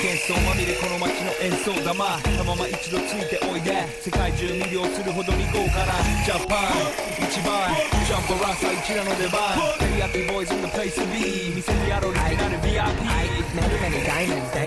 想まみれこの街の演奏玉。たまま一度ついておいで。世界中魅了するほどに豪華な。ジャパン。一番。ジャンプランサー一らの出番。テリヤキボーイズのプレイス B 店見せてやろう。リジナル VIP Many, many diamonds.